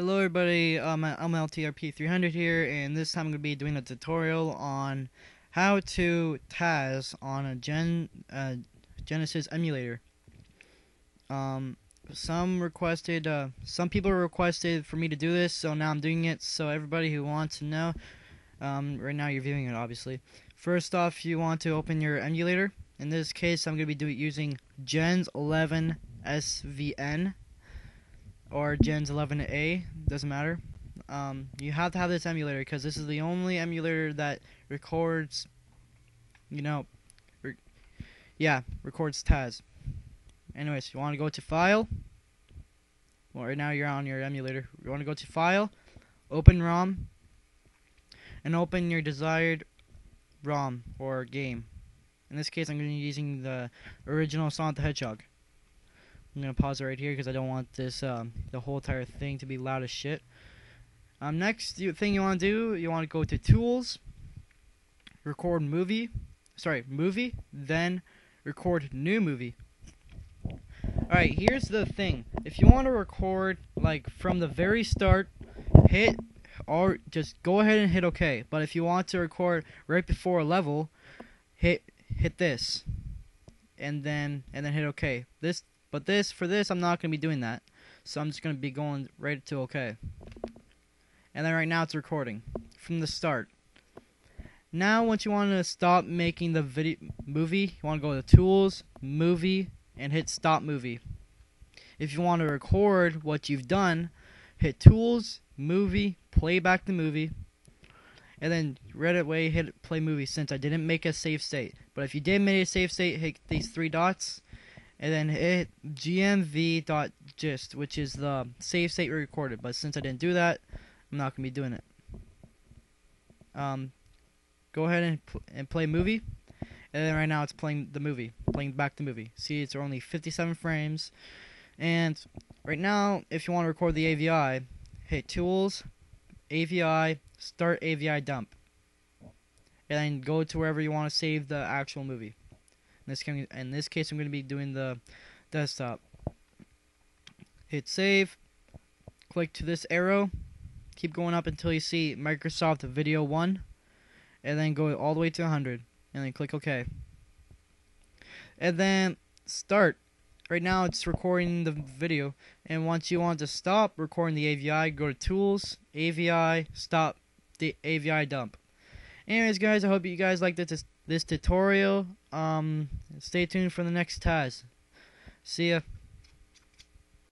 Hello everybody, um, I'm LTRP300 here, and this time I'm going to be doing a tutorial on how to TAS on a Gen uh, Genesis emulator. Um, some requested, uh, some people requested for me to do this, so now I'm doing it. So everybody who wants to know, um, right now you're viewing it obviously. First off, you want to open your emulator. In this case, I'm going to be doing using Gens 11 SVN or Gens 11A, doesn't matter. Um, you have to have this emulator because this is the only emulator that records, you know, re yeah, records TAS. Anyways, you want to go to File. Well, right now you're on your emulator. You want to go to File, Open ROM, and open your desired ROM or game. In this case, I'm going to be using the original Sonic the Hedgehog. I'm gonna pause it right here because I don't want this um, the whole entire thing to be loud as shit. Um, next thing you want to do, you want to go to Tools, record movie, sorry, movie, then record new movie. Alright, here's the thing. If you want to record like from the very start, hit or just go ahead and hit OK. But if you want to record right before a level, hit hit this, and then and then hit OK. This but this, for this, I'm not going to be doing that. So I'm just going to be going right to OK. And then right now it's recording from the start. Now, once you want to stop making the video movie, you want to go to Tools, Movie, and hit Stop Movie. If you want to record what you've done, hit Tools, Movie, Play back the movie, and then right away hit Play Movie since I didn't make a save state. But if you did make a save state, hit these three dots, and then hit gmv.gist, which is the save state we recorded. But since I didn't do that, I'm not gonna be doing it. Um, go ahead and pl and play movie, and then right now it's playing the movie, playing back the movie. See, it's only 57 frames, and right now, if you want to record the AVI, hit Tools, AVI, Start AVI Dump, and then go to wherever you want to save the actual movie. This, in this case, I'm going to be doing the desktop. Hit save. Click to this arrow. Keep going up until you see Microsoft Video 1. And then go all the way to 100. And then click OK. And then start. Right now it's recording the video. And once you want to stop recording the AVI, go to Tools, AVI, Stop the AVI Dump. Anyways, guys, I hope you guys liked this this tutorial. Um, stay tuned for the next TAS. See ya.